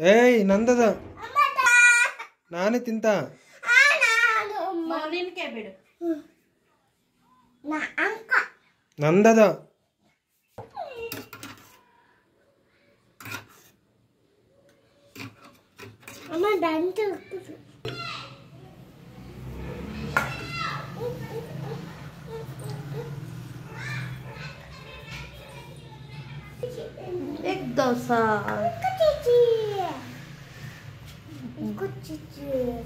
ಏಯ್ ನಂದದ ನಾನೇ ತಿಂತ ನಂದದ एक दोसा Good teacher.